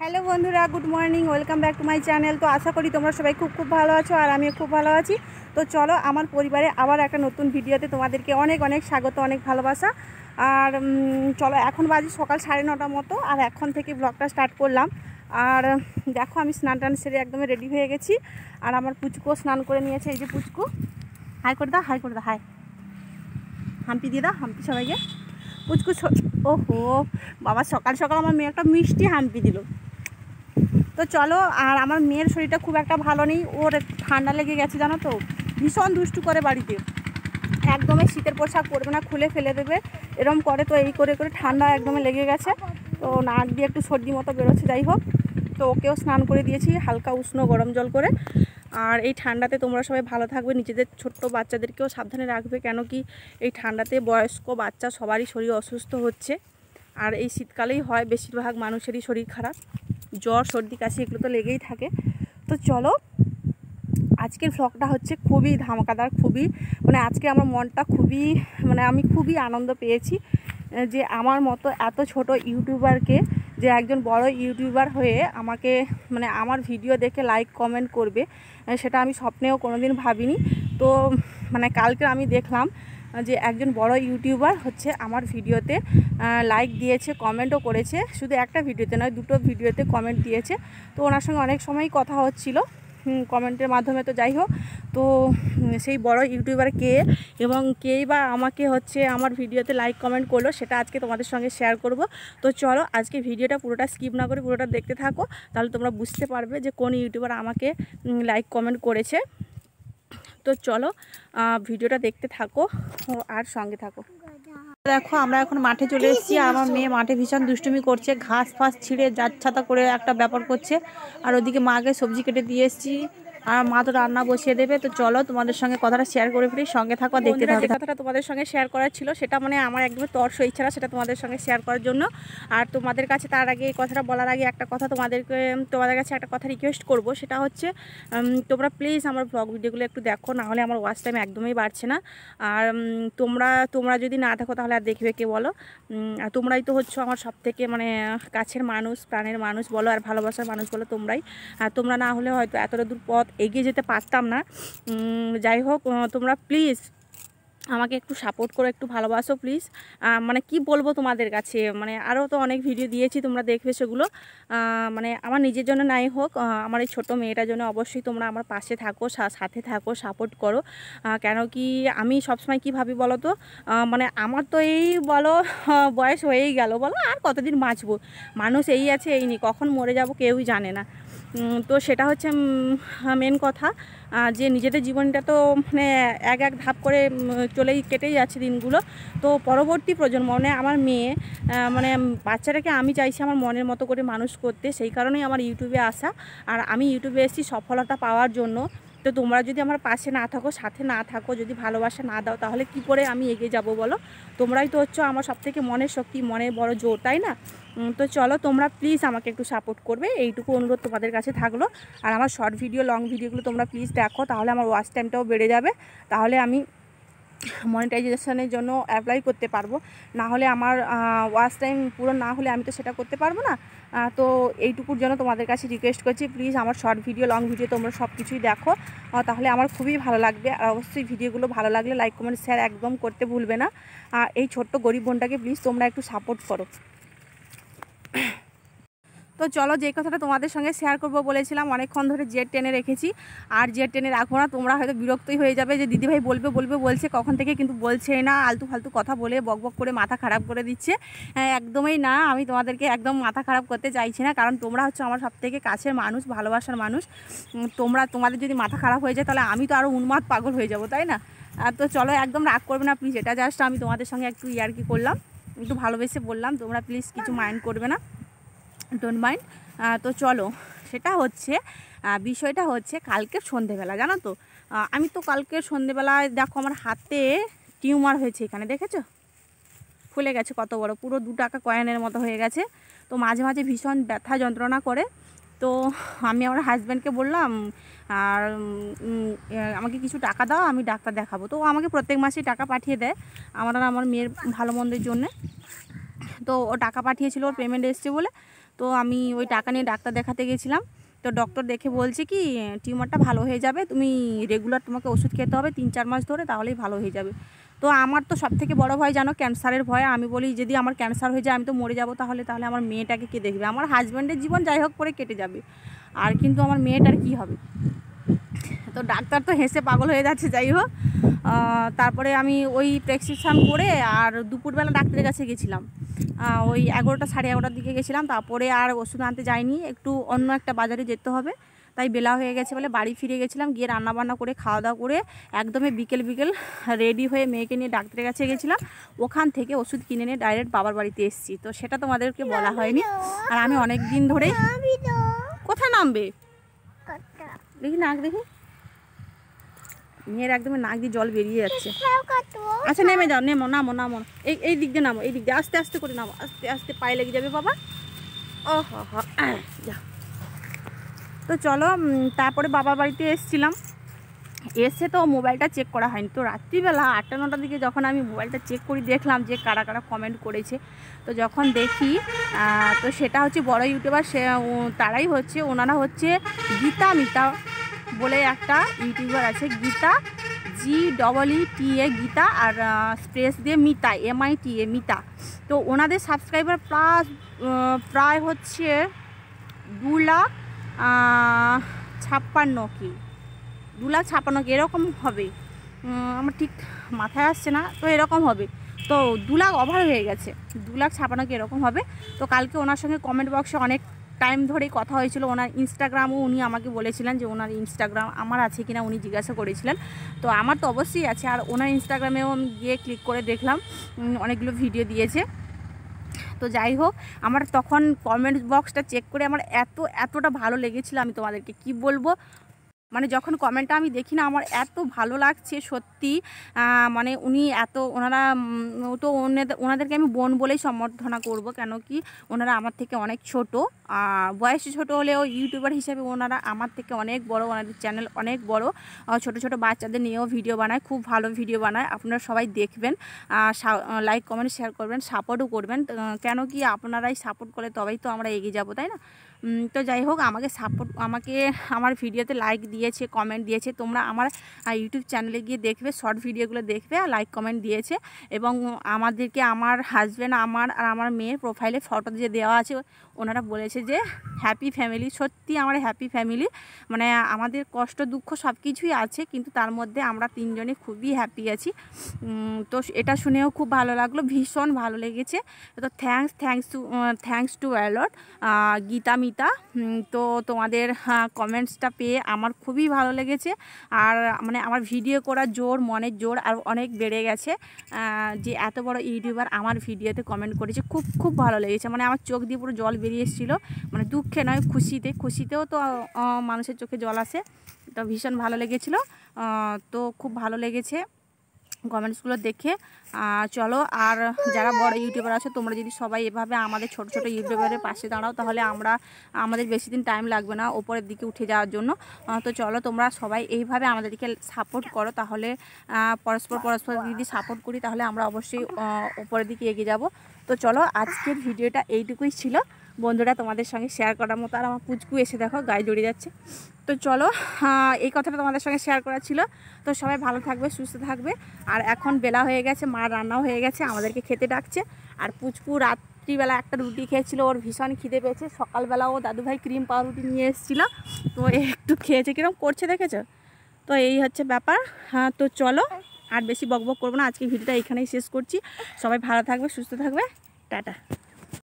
Hello বন্ধুরা, good morning, welcome back to my channel. তো আশা করি তোমরা সবাই খুব খুব ভালো আছো আর আমিও খুব ভালো আছি। তো চলো, আমার পরিবারে আবার একটা নতুন ভিডিওতে তোমাদেরকে অনেক অনেক স্বাগত, অনেক ভালোবাসা। আর চলো, এখন বাজে সকাল সাড়ে নটার মতো, আর এখন থেকে ব্লগটা স্টার্ট করলাম। আর, দেখো, আমি স্নান টান সেরে একদমই রেডি হয়ে গেছি। আর আমার পুচকো স্নান করে নিয়েছে, এই যে পুচকু। হাই করে দাও হাই করে দাও হাই হাম্পি দিয়ে দাও, হাম্পি সবাইকে। পুচকু ওহো, বাবা, সকাল সকাল আমার মেয়ে একটা মিষ্টি হাম্পি দিল। তো চলো, আর আমার মেয়ের শরীরটা খুব একটা ভালো নেই, ওর ঠান্ডা লেগে গেছে, জানো তো। ভীষণ দুষ্টু করে বাড়িতে। একদমই শীতের পোশাক পরবে না, খুলে ফেলে দেবে। এরম করে তো এই করে করে ঠান্ডা একদমই লেগে গেছে। তো নাক দিয়ে একটু সর্দি মতো বেরোচ্ছে, যাই হোক। তো ওকেও স্নান করে দিয়েছি, হালকা উষ্ণ গরম জল করে। আর এই ঠান্ডাতে তোমরা সবাই ভালো থাকবে, নিজেদের ছোট্ট বাচ্চাদেরকেও সাবধানে রাখবে কেন কি এই ঠান্ডাতে বয়স্ক বাচ্চা সবারই শরীর অসুস্থ হচ্ছে। আর এই শীতকালেই হয়, বেশিরভাগ মানুষেরই শরীর খারাপ। জ্বর, সর্দি, কাশি এগুলো তো লেগেই থাকে। তো চলো, আজকের ভ্লগটা হচ্ছে খুবই ধামাকাদার, খুবই মানে আজকে আমার মনটা খুবই মানে আমি খুবই আনন্দ পেয়েছি, যে আমার মতো এত ছোট ইউটিউবারকে যে একজন বড় ইউটিউবার হয়ে আমাকে মানে আমার ভিডিও দেখে লাইক কমেন্ট করবে সেটা আমি স্বপ্নেও কোনোদিন ভাবিনি। তো মানে কালকে আমি দেখলাম যে একজন বড় ইউটিউবার হচ্ছে আমার ভিডিওতে লাইক দিয়েছে কমেন্টও করেছে। শুধু একটা ভিডিওতে নয়, দুটো ভিডিওতে কমেন্ট দিয়েছে। তো ওনার সঙ্গে অনেক সময়ই কথা হচ্ছিল। কমেন্টের মাধ্যমে তো যাই হোক। তো সেই বড় ইউটিউবার কে এবং কেই বা আমাকে হচ্ছে আমার ভিডিওতে লাইক কমেন্ট করল, সেটা আজকে তোমাদের সঙ্গে শেয়ার করব। তো চলো আজকে ভিডিওটা পুরোটা স্কিপ না করে পুরোটা দেখতে থাকো, তাহলে তোমরা বুঝতে পারবে যে কোন ইউটিউবার আমাকে লাইক কমেন্ট করেছে। তো চলো ভিডিওটা দেখতে থাকো আর সঙ্গে থাকো। দেখো, আমরা এখন মাঠে চলে এসেছি আমার মেয়ে মাঠে ভীষণ দুষ্টুমি করছে, ঘাস ফাস ছিঁড়ে যাচ্ছাতা করে একটা ব্যাপার করছে। আর ওদিকে মাকে সবজি কেটে দিয়ে এসেছি। আর মা তো রান্না বসিয়ে দেবে তো চলো তোমাদের সঙ্গে কথাটা শেয়ার করে ফেলি সঙ্গে থাকো দেখতে থাকো। যে কথাটা তোমাদের সঙ্গে শেয়ার করার ছিল সেটা মানে আমার একদম তর্স ইচ্ছা সেটা তোমাদের সঙ্গে শেয়ার করার জন্য। আর তোমাদের কাছে তার আগে এই কথাটা বলার আগে একটা কথা তোমাদেরকে তোমাদের কাছে একটা কথা রিকোয়েস্ট করব সেটা হচ্ছে তোমরা প্লিজ আমার ব্লগ ভিডিওগুলো একটু দেখো না হলে আমার ওয়াচ টাইম একদমই বাড়ছে না। আর তোমরা তোমরা যদি না থাকো তাহলে আর দেখবে কে বলো? আর তোমরাই তো হচ্ছে আমার সব থেকে মানে কাছের মানুষ প্রাণের মানুষ বলো আর ভালোবাসার মানুষ বলো তোমরাই। আর তোমরা না হলে হয়তো এতটা দূর পথ এগিয়ে যেতে পারতাম না। যাই হোক তোমরা প্লিজ আমাকে একটু সাপোর্ট করো, একটু ভালোবাসো প্লিজ মানে কি বলব তোমাদের কাছে? মানে আরও তো অনেক ভিডিও দিয়েছি, তোমরা দেখবে সেগুলো। মানে আমার নিজের জন্য নাই হোক আমার এই ছোটো মেয়েটার জন্য অবশ্যই তোমরা আমার পাশে থাকো সাথে থাকো সাপোর্ট করো। কেন কি আমি সবসময় কি ভাবি বলো তো? মানে আমার তো এই বলো বয়স হয়েই গেল। বলো আর কতদিন বাঁচবো? মানুষ এই আছে, এই নেই। কখন মরে যাব কেউই জানে না। তো সেটা হচ্ছে মেন কথা। যে নিজেদের জীবনটা তো মানে এক এক ধাপ করে চলেই কেটেই যাচ্ছে দিনগুলো। তো পরবর্তী প্রজন্ম মানে আমার মেয়ে মানে বাচ্চাটাকে আমি চাইছি আমার মনের মতো করে মানুষ করতে। সেই কারণেই আমার ইউটিউবে আসা। আর আমি ইউটিউবে এসেছি সফলতা পাওয়ার জন্য। তো তোমরা যদি আমার পাশে না থাকো, সাথে না থাকো, যদি ভালোবাসা না দাও, তাহলে কি করে আমি এগিয়ে যাব বলো? তোমরাই তো হচ্ছে আমার সব থেকে মনের শক্তি, মনের বড় জোর, তাই না? তো চলো তোমরা প্লিজ আমাকে একটু সাপোর্ট করবে। এইটুকু অনুরোধ তোমাদের কাছে থাকল। আর আমার শর্ট ভিডিও লং ভিডিওগুলো তোমরা প্লিজ দেখো, তাহলে আমার ওয়াচ টাইমটাও বেড়ে যাবে। তাহলে আমি মনিটাইজেশনের জন্য অ্যাপ্লাই করতে পারব। না হলে আমার ওয়াচ টাইম পুরো না হলে আমি তো সেটা করতে পারব না। তো এইটুকুর জন্য তোমাদের কাছে রিকোয়েস্ট করছি প্লিজ আমার শর্ট ভিডিও লং ভিডিও তোমরা সব কিছুই দেখো তাহলে আমার খুবই ভালো লাগবে। আর অবশ্যই ভিডিওগুলো ভালো লাগলে লাইক কমেন্ট শেয়ার একদম করতে ভুলবে না। এই ছোট্ট গরিব বোনটাকে প্লিজ তোমরা একটু সাপোর্ট করো। তো চলো যে কথাটা তোমাদের সঙ্গে শেয়ার করব বলেছিলাম অনেকক্ষণ ধরে জেট টেনে রেখেছি। আর জেট টেনে রাখব না তোমরা হয়তো বিরক্তই হয়ে যাবে যে দিদিভাই বলবে বলবে বলছে কখন থেকে কিন্তু বলছেই না আলতু ফালতু কথা বলে বক বক করে মাথা খারাপ করে দিচ্ছে। হ্যাঁ, একদমই না আমি তোমাদেরকে একদম মাথা খারাপ করতে চাইছি না কারণ তোমরা হচ্ছে আমার সব থেকে কাছের মানুষ ভালোবাসার মানুষ। তোমরা তোমাদের যদি মাথা খারাপ হয়ে যায় তাহলে আমি তো আরও উন্মাদ পাগল হয়ে যাব তাই না? তো চলো একদম রাগ করবে না প্লিজ এটা জাস্ট আমি তোমাদের সঙ্গে একটু ইয়ার্কি করলাম একটু ভালোবেসে বললাম তোমরা প্লিজ কিছু মাইন্ড করবে না। ডোন্ট মাইন্ড তো চলো, সেটা হচ্ছে বিষয়টা হচ্ছে কালকের সন্ধেবেলা, জানো তো? আমি তো কালকের সন্ধেবেলায়, দেখো আমার হাতে টিউমার হয়েছে এখানে, দেখেছ? ফুলে গেছে কত বড়, পুরো দু টাকা কয়েনের মতো হয়ে গেছে। তো মাঝে মাঝে ভীষণ ব্যথা যন্ত্রণা করে। তো আমি আমার হাজব্যান্ডকে বললাম, আর আমাকে কিছু টাকা দাও, আমি ডাক্তার দেখাবো। তো আমাকে প্রত্যেক মাসেই টাকা পাঠিয়ে দেয়, আমার আর আমার মেয়ের ভালো মন্দের জন্যে। তো ও টাকা পাঠিয়েছিল, ওর পেমেন্ট এসছে বলে। তো আমি ওই টাকা নিয়ে ডাক্তার দেখাতে গেছিলাম। তো ডক্টর দেখে বলছে কি টিউমারটা ভালো হয়ে যাবে, তুমি রেগুলার তোমাকে ওষুধ খেতে হবে তিন চার মাস ধরে, তাহলেই ভালো হয়ে যাবে। তো আমার তো সব থেকে বড় ভয় জানো, ক্যান্সারের ভয়। আমি বলি, যদি আমার ক্যান্সার হয়ে যায়, আমি তো মরে যাব, তাহলে তাহলে আমার মেয়েটাকে কে দেখবে? আমার হাজব্যান্ডের জীবন যাই হোক করে কেটে যাবে। আর কিন্তু আমার মেয়েটার কি হবে? তো ডাক্তার তো হেসে পাগল হয়ে যাচ্ছে যাই হোক। তারপরে আমি ওই প্রেসক্রিপশান করে আর দুপুরবেলা ডাক্তারের কাছে গেছিলাম। ওই এগারোটা সাড়ে এগারোটার দিকে গেছিলাম তারপরে আর ওষুধ আনতে যাইনি। একটু অন্য একটা বাজারে যেতে হবে তাই বেলা হয়ে গেছে বলে বাড়ি ফিরে গেছিলাম গিয়ে রান্নাবান্না করে খাওয়া দাওয়া করে একদমই বিকেল বিকেল রেডি হয়ে মেয়েকে নিয়ে ডাক্তারের কাছে গেছিলাম। ওখান থেকে ওষুধ কিনে নিয়ে ডাইরেক্ট বাবার বাড়িতে এসেছি। তো সেটা তোমাদেরকে বলা হয়নি। আর আমি অনেক দিন ধরেই কোথায় নামবে? দেখি নাক দেখি। মেয়ের একদম নাক দিয়ে জল বেরিয়ে যাচ্ছে। আচ্ছা নেমে যাও নেমো নামো নামো। এই এই দিক দিয়ে নামো এই দিক দিয়ে। আস্তে আস্তে করে নামো আস্তে আস্তে পায়ে লেগে যাবে বাবা। ও হ তো চলো তারপরে বাবার বাড়িতে এসেছিলাম। এসে তো মোবাইলটা চেক করা হয়নি। তো রাত্রিবেলা আটটা নটার দিকে যখন আমি মোবাইলটা চেক করি দেখলাম যে কারা কারা কমেন্ট করেছে। তো যখন দেখি তো সেটা হচ্ছে বড় ইউটিউবার সে তারাই হচ্ছে ওনারা হচ্ছে গীতা মিতা। বলে একটা ইউটিউবার আছে Geeta G double E T A Geeta R space দিয়ে Mita M I T A Mita. তো ওনাদের সাবস্ক্রাইবার প্লাস প্রায় হচ্ছে দু লাখ ছাপ্পান্ন কি? দু লাখ ছাপ্পান্ন কি? এরকম হবে। আমার ঠিক মাথায় আসছে না, তো এরকম হবে। তো দু লাখ ওভার হয়ে গেছে। দু লাখ ছাপানো কি এরকম হবে? তো কালকে ওনার সঙ্গে কমেন্ট বক্সে অনেক টাইম ধরেই কথা হয়েছিল, ওনার ইনস্টাগ্রামও উনি আমাকে বলেছিলেন যে ওনার ইনস্টাগ্রাম আমার আছে কিনা উনি জিজ্ঞাসা করেছিলেন। তো আমার তো অবশ্যই আছে, আর ওনার ইনস্টাগ্রামেও আমি গিয়ে ক্লিক করে দেখলাম অনেকগুলো ভিডিও দিয়েছে। তো যাই হোক, আমার তখন কমেন্ট বক্সটা চেক করে আমার এত, এতটা ভালো লেগেছিল আমি তোমাদেরকে কি বলব? মানে যখন কমেন্টটা আমি দেখি না, আমার এত ভালো লাগছে সত্যি। মানে উনি এত, ওনারা তো ওনাদের, ওনাদেরকে আমি বোন বলেই সম্বর্ধনা করব, কেন কি ওনারা আমার থেকে অনেক ছোট। বয়সে ছোট হলেও ইউটিউবার হিসেবে ওনারা আমার থেকে অনেক বড়, ওনাদের চ্যানেল অনেক বড়। ছোট ছোট বাচ্চাদের নিয়েও ভিডিও বানায়, খুব ভালো ভিডিও বানায়। আপনারা সবাই দেখবেন লাইক কমেন্ট শেয়ার করবেন সাপোর্টও করবেন। কেন কি আপনারাই সাপোর্ট করলে তবেই তো আমরা এগিয়ে যাব, তাই না? তো যাই হোক, আমাকে সাপোর্ট আমাকে, আমার ভিডিওতে লাইক দিয়েছে কমেন্ট দিয়েছে। তোমরা আমার ইউটিউব চ্যানেলে গিয়ে দেখবে শর্ট ভিডিওগুলো দেখবে আর লাইক কমেন্ট দিয়েছে। এবং আমাদেরকে, আমার হাজব্যান্ড আমার আর আমার মেয়ের প্রোফাইলে ফটো যে দেওয়া আছে, ওনারা বলেছে যে হ্যাপি ফ্যামিলি সত্যি আমার হ্যাপি ফ্যামিলি মানে আমাদের কষ্ট, দুঃখ সব কিছুই আছে, কিন্তু তার মধ্যে আমরা তিনজনে খুবই হ্যাপি আছি। তো এটা শুনেও খুব ভালো লাগল, ভীষণ ভালো লেগেছে। তো thanks thanks to thanks to a lot Geeta Mita তো তোমাদের কমেন্টসটা পেয়ে আমার খুবই ভালো লেগেছে। আর মানে আমার ভিডিও করার জোর, মনের জোর আর অনেক বেড়ে গেছে। যে এত বড় ইউটিউবার আমার ভিডিওতে কমেন্ট করেছে, খুব খুব ভালো লেগেছে। মানে আমার চোখ দিয়ে পুরো জল বেরিয়ে এসেছিল। মানে দুঃখে নয়, খুশিতে। খুশিতেও তো মানুষের চোখে জল আসে। তো ভীষণ ভালো লেগেছিলো। তো খুব ভালো লেগেছে। কমেন্টসগুলো দেখে চলো, আর যারা বড় ইউটিউবার আছে, তোমরা যদি সবাই এভাবে আমাদের ছোট ছোট ইউটিউবারের পাশে দাঁড়াও, তাহলে আমরা, আমাদের বেশি দিন টাইম লাগবে না ওপরের দিকে উঠে যাওয়ার জন্য। তো চলো, তোমরা সবাই এইভাবে আমাদেরকে সাপোর্ট করো, তাহলে পরস্পর পরস্পর যদি সাপোর্ট করি, তাহলে আমরা অবশ্যই ওপরের দিকে এগিয়ে যাব। তো চলো, আজকের ভিডিওটা এইটুকুই ছিল। বন্ধুরা, তোমাদের সঙ্গে শেয়ার করার মতো, আর আমার পুচকু এসে দেখো, গায়ে জড়িয়ে যাচ্ছে। তো চলো এই কথাটা তোমাদের সঙ্গে শেয়ার করা ছিল। তো সবাই ভালো থাকবে, সুস্থ থাকবে। আর এখন বেলা হয়ে গেছে, মা রান্নাও হয়ে গেছে, আমাদেরকে খেতে ডাকছে। আর পুচকু রাত্রিবেলা একটা রুটি খেয়েছিল, ওর ভীষণ খিদে পেয়েছে। সকালবেলা ও দাদুভাই ক্রিম পাউরুটি নিয়ে এসেছিল। তো একটু খেয়েছে কীরকম করছে দেখেছ? তো এই হচ্ছে ব্যাপার। হ্যাঁ তো চলো, আর বেশি বকবক করব না। আজকে ভিডিওটা এখানেই শেষ করছি। সবাই ভালো থাকবে, সুস্থ থাকবে। টাটা।